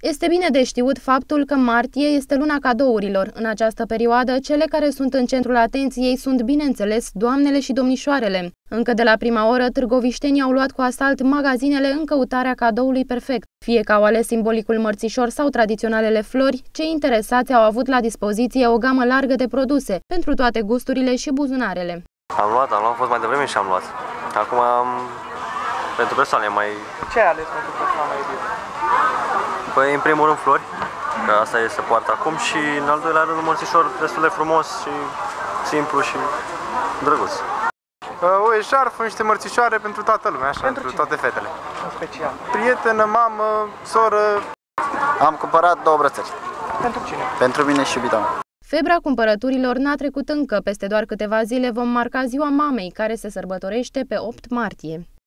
Este bine de știut faptul că martie este luna cadourilor. În această perioadă, cele care sunt în centrul atenției sunt, bineînțeles, doamnele și domnișoarele. Încă de la prima oră, târgoviștenii au luat cu asalt magazinele în căutarea cadoului perfect. Fie că au ales simbolicul mărțișor sau tradiționalele flori, cei interesați au avut la dispoziție o gamă largă de produse, pentru toate gusturile și buzunarele. Am luat, am luat, am fost mai devreme și am luat. Acum am pentru persoane mai... Ce ai ales pentru persoana iubită? Păi, în primul rând flori, că asta e să poartă acum și în al doilea rând un mărțișor destul de frumos și simplu și drăguț. Uh, o eșarfă, niște mărțișoare pentru toată lumea, așa, Pentru pentru, cine? toate fetele. În special. Prietenă, mamă, soră, Am cumpărat două brățări. Pentru cine? Pentru mine și iubita mea. Febra cumpărăturilor n-a trecut încă, peste doar câteva zile vom marca ziua mamei, care se sărbătorește pe 8 martie.